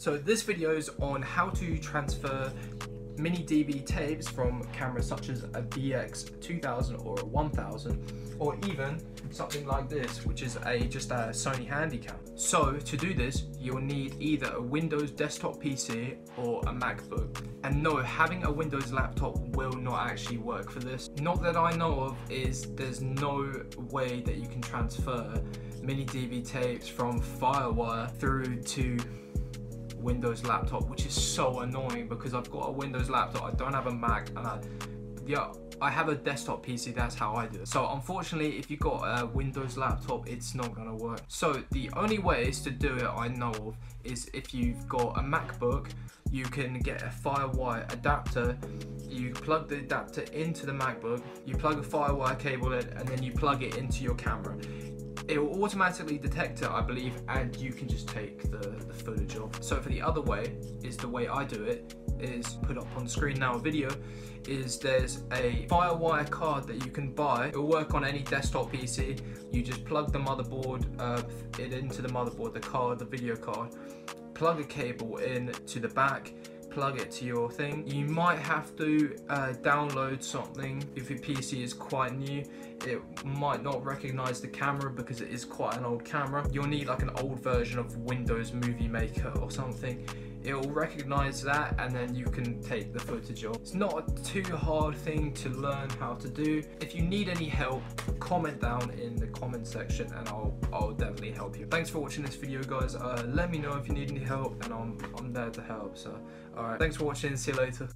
So this video is on how to transfer mini DV tapes from cameras such as a VX2000 or a 1000 or even something like this which is a just a Sony Handycam. So to do this you'll need either a Windows desktop PC or a MacBook and no having a Windows laptop will not actually work for this. Not that I know of is there's no way that you can transfer mini DV tapes from FireWire through to Windows laptop, which is so annoying because I've got a Windows laptop, I don't have a Mac, and I, yeah, I have a desktop PC, that's how I do it. So unfortunately, if you've got a Windows laptop, it's not gonna work. So the only ways to do it I know of is if you've got a MacBook, you can get a FireWire adapter, you plug the adapter into the MacBook, you plug a FireWire cable in, and then you plug it into your camera it will automatically detect it, I believe, and you can just take the, the footage off. So for the other way, is the way I do it, is put up on screen now a video, is there's a Firewire card that you can buy. It'll work on any desktop PC. You just plug the motherboard, uh, it into the motherboard, the card, the video card, plug a cable in to the back, plug it to your thing. You might have to uh, download something if your PC is quite new. It might not recognize the camera because it is quite an old camera. You'll need like an old version of Windows Movie Maker or something it will recognize that and then you can take the footage off. It's not a too hard thing to learn how to do. If you need any help, comment down in the comment section and I'll, I'll definitely help you. Thanks for watching this video guys. Uh, let me know if you need any help and I'm, I'm there to help. So Alright, thanks for watching. See you later.